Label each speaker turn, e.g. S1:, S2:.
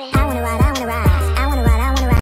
S1: it. I wanna ride